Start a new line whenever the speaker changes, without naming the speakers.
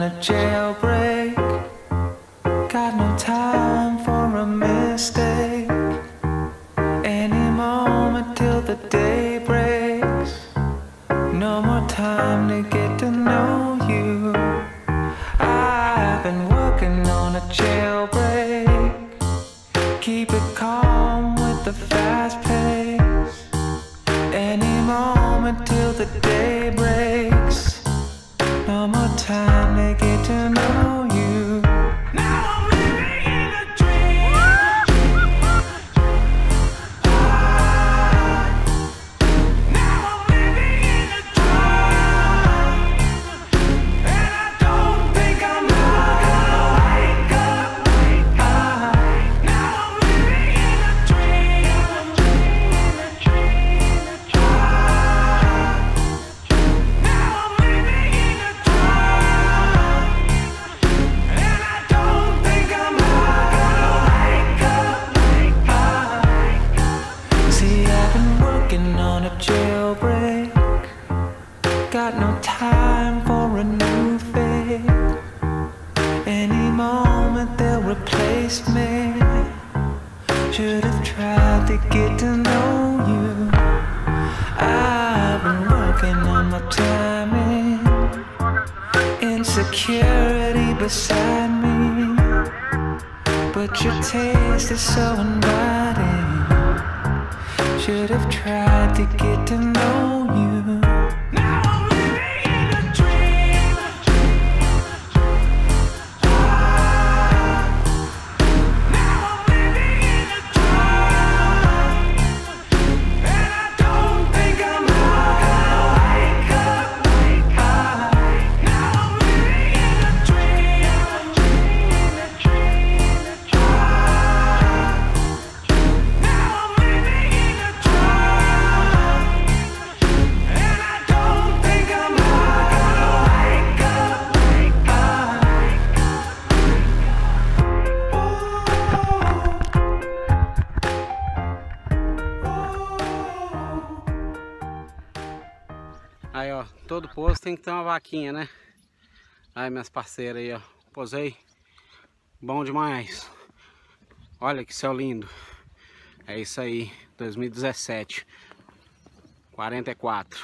jailbreak. Got no time for a mistake. Any moment till the day breaks. No more time to get to know you. I've been working on a jailbreak. Keep it calm with the fast pace. Any moment till the day breaks. Jailbreak. Got no time for a new fate. Any moment they'll replace me. Should have tried to get to know you. I've been working on my timing. Insecurity beside me. But your taste is so inviting. Should have tried to get to know you.
Aí, ó, todo poço tem que ter uma vaquinha, né? Aí, minhas parceiras aí, ó. Posei. Bom demais. Olha que céu lindo. É isso aí, 2017. 44.